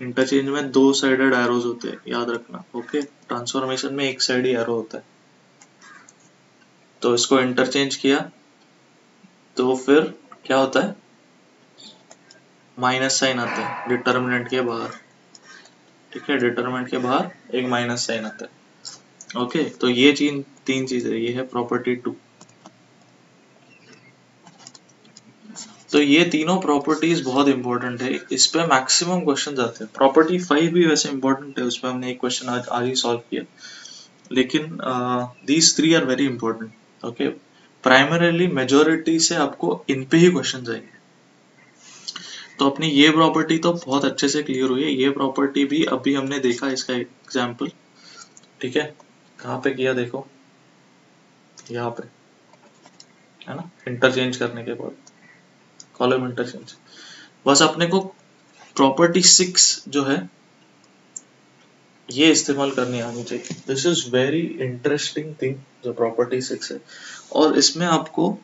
इंटरचेंज में दो साइडेड एरोज होते हैं, याद रखना ओके ट्रांसफॉर्मेशन में एक साइड ही एरो होता है। तो इसको इंटरचेंज किया तो फिर क्या होता है? माइनस साइन आता है डिटर्मिनेंट के बाहर। ठीक है डिटर्मिनेंट के बाहर एक माइनस साइन आता है। ओके तो ये चीज़ तीन चीज़ है ये है प्रॉपर्टी टू तो ये तीनों प्रॉपर्टीज़ बहुत इंपॉर्टेंट है। इस पे मैक्सिमम क्वेश्चन आते हैं। प्रॉपर्टी फाइव भी वैसे इंपॉर्टेंट है, उस पर हमने एक क्वेश्चन आज आज ही सॉल्व किया। लेकिन these three are very important okay primarily majority से आपको इन पे ही क्वेश्चन आएँगे तो अपनी ये प्रॉपर्टी तो बहुत अच्छे से क्लियर हुई है। ये प्रॉपर्टी भी अभी हमने देखा इसका एग्ज़ाम्पल ठीक है? कहाँ पे किया देखो? यहाँ पे। है ना? इंटरचेंज करने के बाद। कॉलम इंटरचेंज बस अपने को प्रॉपर्टी सिक्स जो है, ये इस्तेमाल करनी आनी चाहिए। This is very interesting thing जो प्रॉपर्टी सिक्स है। और इसमें आपको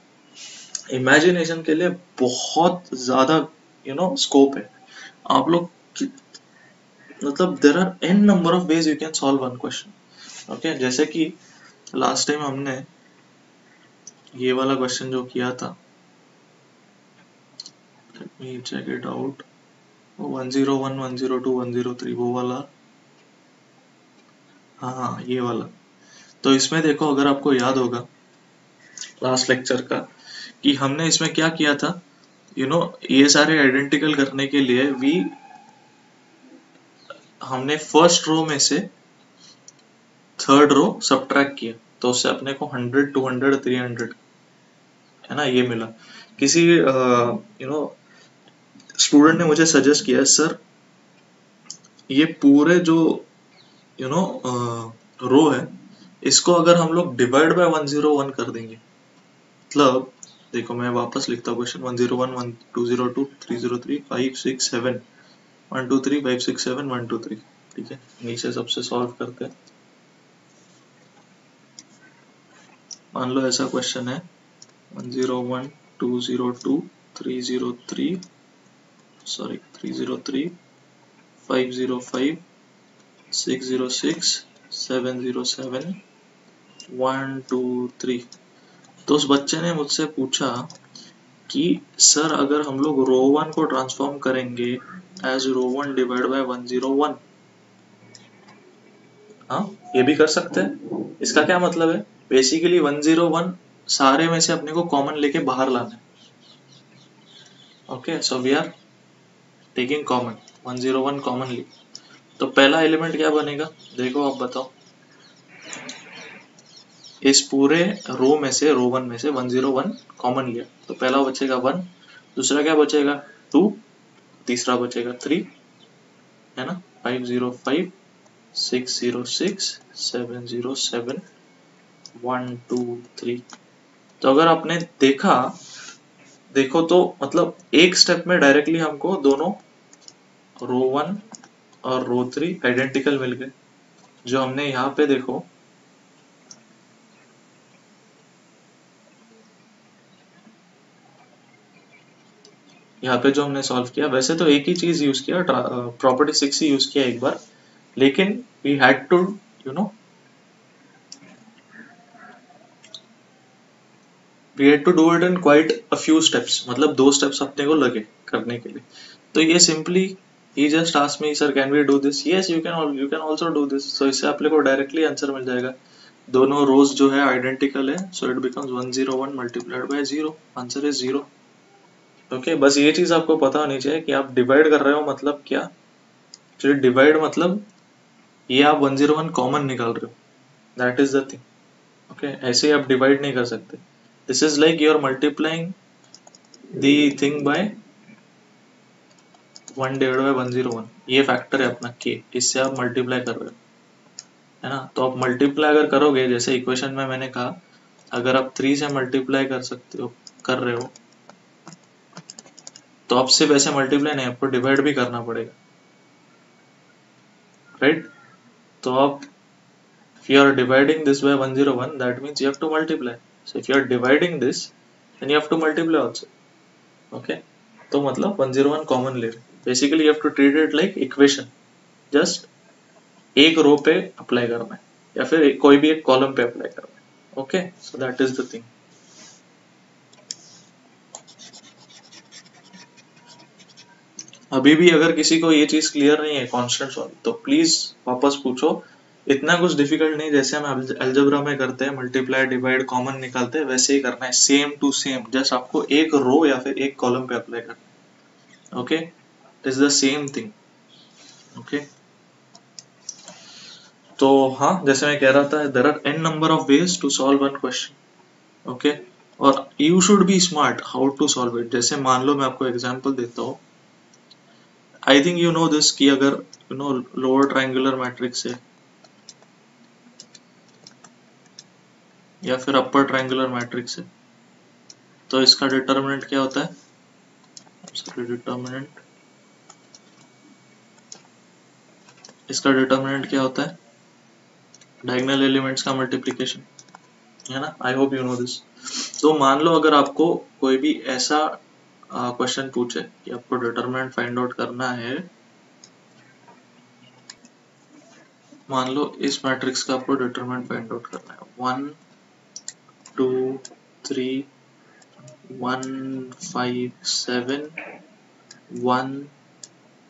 इमेजिनेशन के लिए बहुत ज़्यादा यू नो स्कोप है। आप लोग मतलब there are N number of ways you can solve one question okay जैसे कि लास्ट टाइम हमने ये वाला क्वेश्चन जो किया था zero one one zero two one zero three वो वाला। हाँ हाँ ये वाला। तो इसमें देखो अगर आपको याद होगा लास्ट लेक्चर का कि हमने इसमें क्या किया था? यू you नो know, ये सारे आइडेंटिकल करने के लिए वी हमने फ़र्स्ट रो में से थर्ड रो सब्ट्रैक्ट किया। तो उससे अपने को hundred two hundred three hundred है ना ये मिला। किसी यू नो स्टूडेंट ने मुझे सजेस्ट किया, सर, ये पूरे जो यू नो रो है, इसको अगर हम लोग डिवाइड बाय 101 कर देंगे मतलब देखो मैं वापस लिखता हूँ क्वेश्चन 101 1202 303 567 123 567 123 ठीक है? नीचे सबसे सॉल्व करते हैं। मान लो ऐसा क्वेश्चन है 101 202 303 sorry 303 505 606 707 123 तो उस बच्चे ने मुझसे पूछा कि, सर, अगर हम लोग रो 1 को ट्रांसफॉर्म करेंगे as row 1 divide by one zero one हाँ ये भी कर सकते हैं? इसका क्या मतलब है? बेसिकली वन ज़ीरो वन सारे में से अपने को कॉमन लेके बाहर लाना है। Okay so we are taking common one zero one commonly तो पहला एलिमेंट क्या बनेगा? देखो, आप बताओ। इस पूरे रो में से रो वन में से वन ज़ीरो वन कॉमन लिया तो पहला बचेगा वन दूसरा क्या बचेगा? टू तीसरा बचेगा थ्री है ना? Five zero five six zero six seven zero seven one two three तो अगर आपने देखा, देखो तो मतलब एक स्टेप में डायरेक्टली हमको दोनों रो वन और रो थ्री आइडेंटिकल मिल गए। जो हमने यहाँ पे देखो, यहाँ पे जो हमने सॉल्व किया, वैसे तो एक ही चीज़ यूज़ किया प्रॉपर्टी सिक्स ही यूज़ किया एक बार, लेकिन we had to you know we had to do it in quite a few steps मतलब दो स्टेप्स अपने को लगे करने के लिए। तो ये simply he just ask me sir can we do this yes you can also do this so इससे अपने को डायरेक्टली आंसर मिल जाएगा। दोनों रोज जो है आइडेंटिकल है so it becomes 101 multiplied by 0 answer is 0 okay बस ये चीज़ आपको पता होनी चाहिए कि आप डिवाइड कर रहे हो मतलब क्या? जो डिवाइड मतलब ये आप 101 कॉमन निकाल रहे हो। That is the thing okay ऐसे ही आप डिवाइड नहीं कर सकते। This is like you are multiplying the thing by one divide by one zero one ये फैक्टर है अपना के इससे आप मल्टीप्लाई कर रहे हो। है ना? तो आप मल्टीप्लाई अगर करोगे, जैसे इक्वेशन में मैंने कहा, अगर आप थ्री से मल्टीप्लाई कर सकते हो, कर रहे हो तो अब सिर्फ़ ऐसे मल्टीप्लाई नहीं, आपको डिवाइड भी करना पड़ेगा। राइट? तो आप, if you are dividing this by 101 that means you have to multiply. So, if you are dividing this, then you have to multiply also. Okay? तो मतलब 101 कॉमन ले रहे basically you have to treat it like equation just एक row पे apply करना है, या फिर कोई भी एक कॉलम पे अप्लाई करना है. Okay so that is the thing अभी भी अगर किसी को ये चीज़ क्लियर नहीं है कॉन्स्टेंट्स वाली तो प्लीज़ वापस पूछो। इतना कुछ डिफ़िकल्ट नहीं, जैसे हम एल्जब्रा में करते हैं मल्टीप्लाई डिवाइड कॉमन निकालते हैं, वैसे ही करना है। सेम टू सेम जस्ट आपको एक रो या फिर एक कॉलम पे अप्लाई करना है। Okay it is the same thing okay तो हाँ जैसे मैं कह रहा था there are N number of ways to solve one question okay और you should be smart how to solve it जैसे मान लो मैं आपको एग्ज़ाम्पल देता हूँ. I think you know this कि अगर you know lower triangular matrix है, या फिर अपर ट्राइंगुलर मैट्रिक्स है तो इसका डिटर्मिनेंट क्या होता है? डिटर्मिनेंट इसका डिटर्मिनेंट क्या होता है? डायगनल एलिमेंट्स का मल्टीप्लिकेशन है ना? I hope you know this तो मान लो अगर आपको कोई भी ऐसा क्वेश्चन पूछे कि आपको डिटरमिनेंट फाइंड आउट करना है, मान लो इस मैट्रिक्स का आपको डिटरमिनेंट फाइंड आउट करना है। One two three one five seven one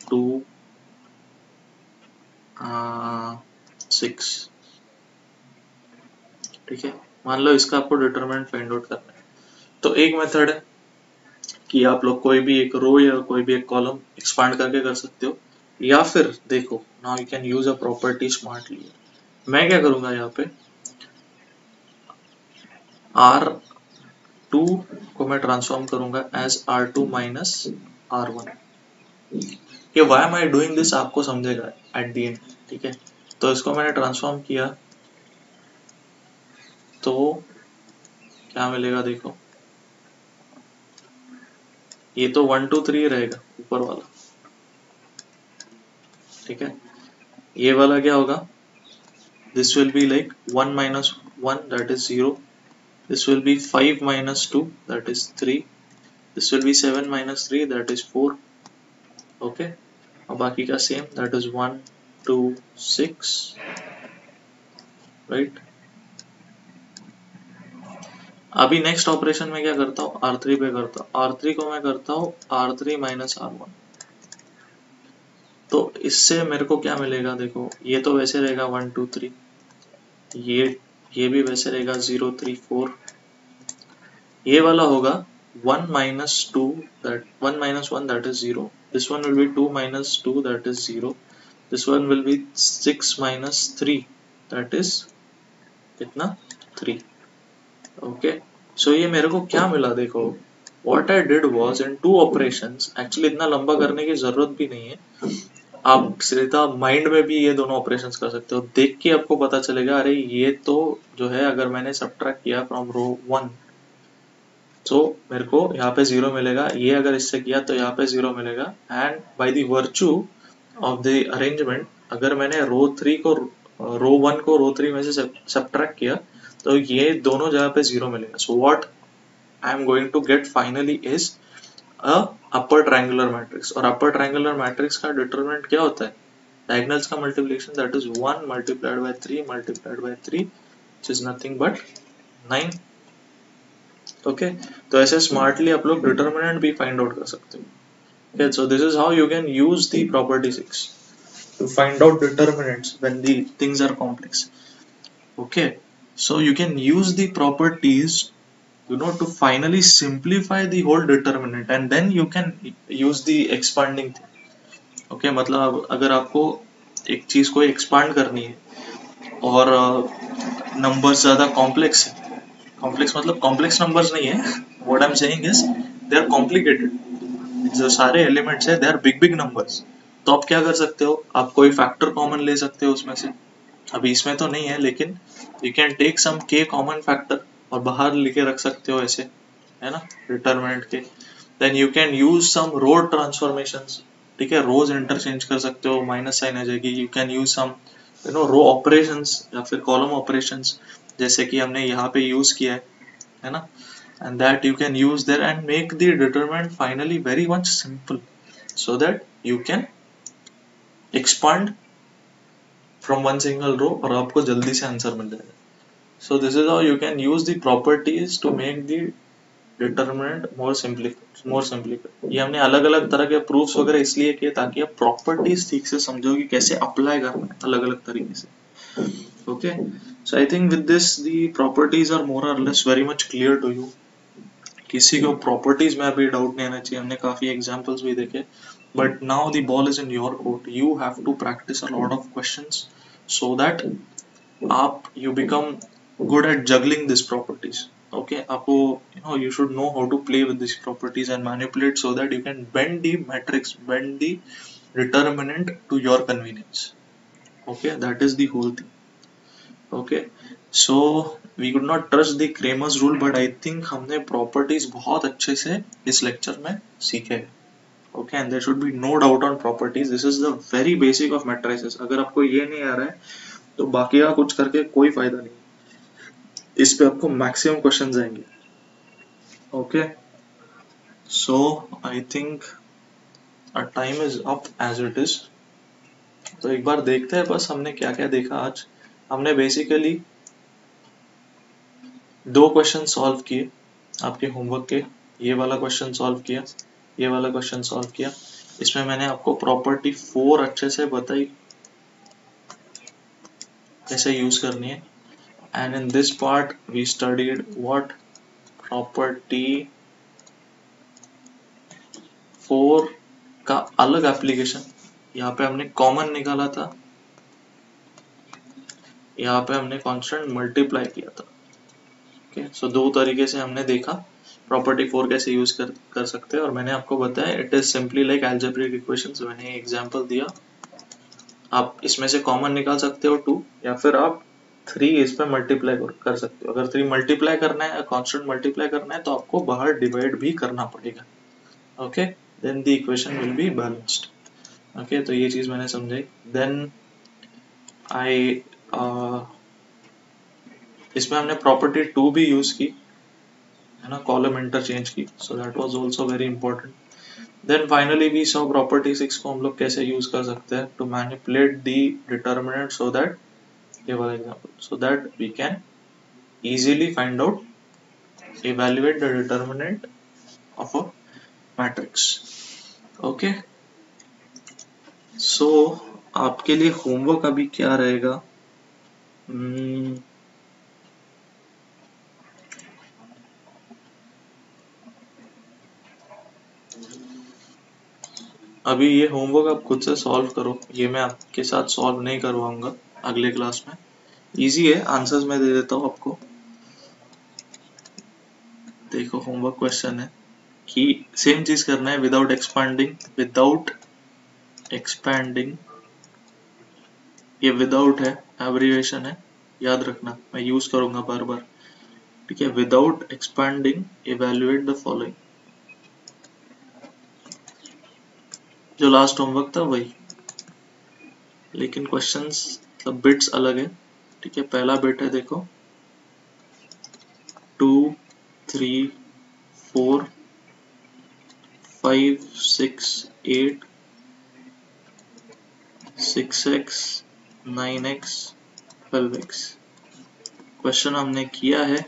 two six ठीक है? मान लो इसका आपको डिटरमिनेंट फाइंड आउट करना है। तो एक मेथड है कि आप लोग कोई भी एक रो या कोई भी एक कॉलम एक्सपांड करके कर सकते हो, या फिर देखो now you can use a property smartly मैं क्या करूँगा यहाँ पे? आर टू को मैं ट्रांसफॉर्म करूँगा as R two minus R one ये why am I doing this आपको समझेगा एट दी एंड ठीक है? तो इसको मैंने ट्रांसफॉर्म किया। तो क्या मिलेगा देखो। ये तो वन टू थ्री रहेगा ऊपर वाला। ठीक है? ये वाला क्या होगा? This will be like 1 minus 1 that is 0 this will be 5 minus 2 that is 3 this will be 7 minus 3 that is 4 okay. और बाकी का सेम that is 1 2 6 right? अभी नेक्स्ट ऑपरेशन में क्या करता हूँ? आर थ्री पे करता हूँ। R3 को मैं करता हूँ R3 माइनस आर वन तो इससे मेरे को क्या मिलेगा? देखो, ये तो वैसे रहेगा वन टू थ्री ये ये भी वैसे रहेगा ज़ीरो थ्री फोर ये वाला होगा one minus two that one minus one that is zero this one will be two minus two that is zero this one will be six minus three that is कितना? Three okay so ये मेरे को क्या मिला देखो? What I did was in two operations, actually इतना लंबा करने की ज़रूरत भी नहीं है। आप सीधा माइंड में भी ये दोनों ऑपरेशंस कर सकते हो। देख के आपको पता चलेगा, अरे ये तो जो है, अगर मैंने सब्ट्रैक्ट किया फ्रॉम रो वन तो मेरे को यहाँ पे ज़ीरो मिलेगा। ये अगर इससे किया तो यहाँ पे ज़ीरो मिलेगा। And by the virtue of the arrangement अगर मैंने रो थ्री को रो वन को रो थ्री में से सब्ट्रैक्ट किया तो ये दोनों जगह पे ज़ीरो मिलेगा। So what I am going to get finally is a upper triangular matrix और अपर ट्रायंगुलर मैट्रिक्स का डिटरमिनेंट क्या होता है? डायगोनल्स का multiplication that is one multiplied by 3 multiplied by 3 which is nothing but okay तो ऐसे smartly आप लोग डिटर्मिनेंट भी फाइंड आउट कर सकते हो। Okay so this is how you can use the property six to find out determinants when the things are complex okay so you can use the properties you know to finally simplify the whole determinant and then you can use the expanding thing okay मतलब अगर आपको एक चीज़ को expand करनी है और number ज़्यादा complex है कॉम्प्लेक्स मतलब कॉम्प्लेक्स नंबर्स नहीं है। What I am saying is they are complicated जो सारे एलिमेंट्स है they are big big numbers तो आप क्या कर सकते हो? आप कोई फैक्टर कॉमन ले सकते हो उसमें से। अभी इसमें तो नहीं है, लेकिन यू कैन टेक सम के कॉमन फैक्टर और बाहर लिखे रख सकते हो ऐसे, है ना? डिटरमिनेंट के then you can use some row transformation ठीक है? रोज इंटरचेंज कर सकते हो माइनस साइन आ जाएगी. You can use some you know row operations या फिर कॉलम ऑपरेशंस जैसे कि हमने यहाँ पे यूज़ किया है है ना and that you can use there and make the determinant finally very much simple so that you can expand from one single row और आपको जल्दी से आंसर मिल जाएगा so this is how you can use the properties to make the determinant more simply more simply ये हमने अलग अलग तरह के proofs वगैरह इसलिए किए ताकि आप properties ठीक से समझो कि कैसे अप्लाई करना है अलग अलग तरीके से okay so I think with this the properties are more or less very much clear to you किसी को प्रॉपर्टीज में अभी डाउट नहीं आना चाहिए हमने काफी एग्जांपल्स भी देखे but now the ball is in your court you have to practise a lot of questions so that आप you become good at juggling these properties okay आपको you know you should know how to play with these properties and manipulate so that you can bend the matrix bend the determinant to your convenience okay that is the whole thing Okay so we could not trust the Kramer's rule but I think हमने properties बहुत अच्छे से इस lecture में सीखे हैं okay and there should be no doubt on properties this is the very basic of matrices अगर आपको ये नहीं आ रहा है तो बाकी का कुछ करके कोई फ़ायदा नहीं इस पे आपको मैक्सिमम क्वेश्चंस आएँगे okay so I think time is up as it is तो एक बार देखते हैं बस हमने क्या क्या देखा आज हमने बेसिकली दो क्वेश्चन सॉल्व किए। आपके होमवर्क के, ये वाला क्वेश्चन सॉल्व किया, ये वाला क्वेश्चन सॉल्व किया। इसमें मैंने आपको प्रॉपर्टी फोर अच्छे से बताई, कैसे यूज़ करनी है। And in this part we studied what property 4 का अलग एप्लीकेशन यहाँ पे हमने कॉमन निकाला था। यहाँ पे हमने कांस्टेंट मल्टीप्लाई किया था। ओके okay, सो so दो तरीके से हमने देखा प्रॉपर्टी फोर कैसे यूज़ कर कर सकते हैं और मैंने आपको बताया it is simply like algebraic equations मैंने एग्जांपल दिया। आप इसमें से कॉमन निकाल सकते हो टू या फिर आप थ्री इस पे मल्टीप्लाई कर सकते हो। अगर थ्री मल्टीप्लाई करना है कांस्टेंट मल्टीप्लाई करना है तो आपको बाहर डिवाइड भी करना पड़ेगा। Okay then the equation will be balanced okay तो ये चीज़ मैंने समझाई। देन आई इसमें हमने प्रॉपर्टी टू भी यूज़ की, है ना कॉलम इंटरचेंज की so that was also very important then finally we saw property six को हम लोग कैसे यूज़ कर सकते हैं to manipulate the determinant so that ये वाला example so that we can easily find out evaluate the determinant of a matrix okay so आपके लिए होमवर्क अभी क्या रहेगा? Hmm, अभी ये होमवर्क आप खुद से सॉल्व करो। ये मैं आपके साथ सॉल्व नहीं करवाऊँगा अगले क्लास में। इजी है आंसर्स मैं दे देता हूँ आपको। देखो होमवर्क क्वेश्चन है कि सेम चीज़ करना है विदाउट एक्सपांडिंग विदाउट एक्सपैंडिंग ये विदाउट है एब्रीवेशन है, याद रखना, मैं यूज़ करूँगा बार बार। ठीक है without expanding evaluate the following जो लास्ट होमवर्क था, वही। लेकिन क्वेश्चंस मतलब बिट्स अलग है। ठीक है, पहला बिट है, देखो। Two three four five six eight six x nine x twelve x question हमने किया है।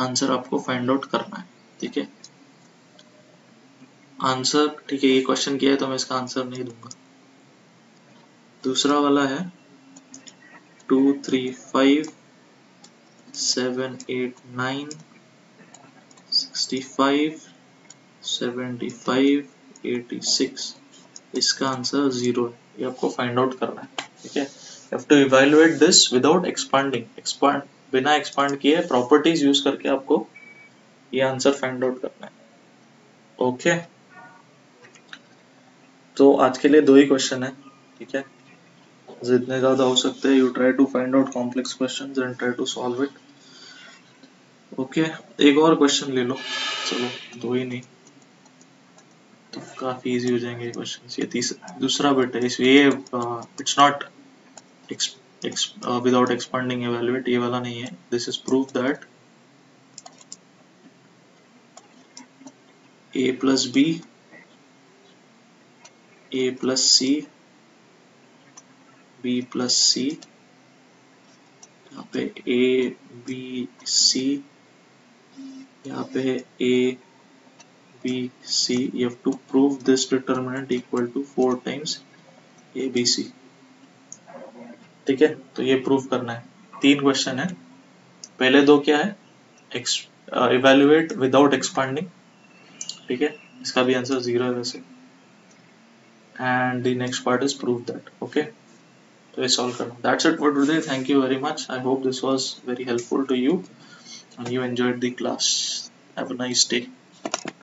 आंसर आपको फाइंड आउट करना है, ठीक है? आंसर ठीक है, ये क्वेश्चन किया है तो मैं इसका आंसर नहीं दूँगा। दूसरा वाला है two three five seven eight nine sixty five seventy five eighty six इसका आंसर ज़ीरो है, ये आपको फाइंड आउट करना है। ठीक है? Have to evaluate this without expanding expand बिना एक्सपांड किए प्रॉपर्टीज़ यूज़ करके आपको ये आंसर फाइंड आउट करना है। Okay okay? तो आज के लिए दो ही क्वेश्चन है, ठीक है? जितने ज़्यादा हो सकते हैं you try to find out complex question and try to solve it okay एक और क्वेश्चन ले लो। चलो, दो ही नहीं। तो काफ़ी इजी हो जाएँगे क्वेश्चन ये तीसरा दूसरा बिट है। ये it's not without expanding evaluate ये वाला नहीं है। This is proof that a plus b A plus C B plus C यहाँ पे ए बी सी यहाँ पे A B C you have to prove this determinant equal to four times A B C ठीक है? तो ये proof करना है। तीन क्वेश्चन है। पहले दो क्या है? इवेल्युएट विदाउट एक्सपांडिंग ठीक है? इसका भी आंसर ज़ीरो है वैसे। And the next part is proof that okay तो ये सॉल्व करना। That's it for today thank you very much I hope this was very helpful to you and you enjoyed the class have a nice day